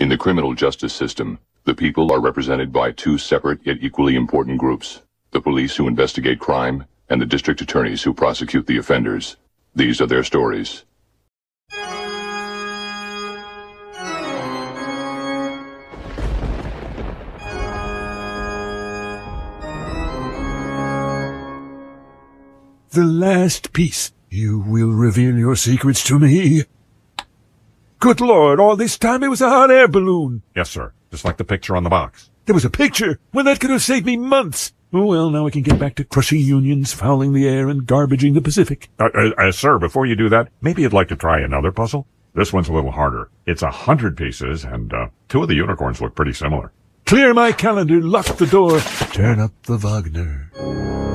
In the criminal justice system, the people are represented by two separate yet equally important groups. The police who investigate crime and the district attorneys who prosecute the offenders. These are their stories. The last piece. You will reveal your secrets to me. Good lord, all this time it was a hot air balloon. Yes, sir. Just like the picture on the box. There was a picture. Well, that could have saved me months. Oh well, now I can get back to crushing unions, fouling the air, and garbaging the Pacific. Uh, uh, uh, sir, before you do that, maybe you'd like to try another puzzle? This one's a little harder. It's a hundred pieces, and uh, two of the unicorns look pretty similar. Clear my calendar, lock the door, turn up the Wagner.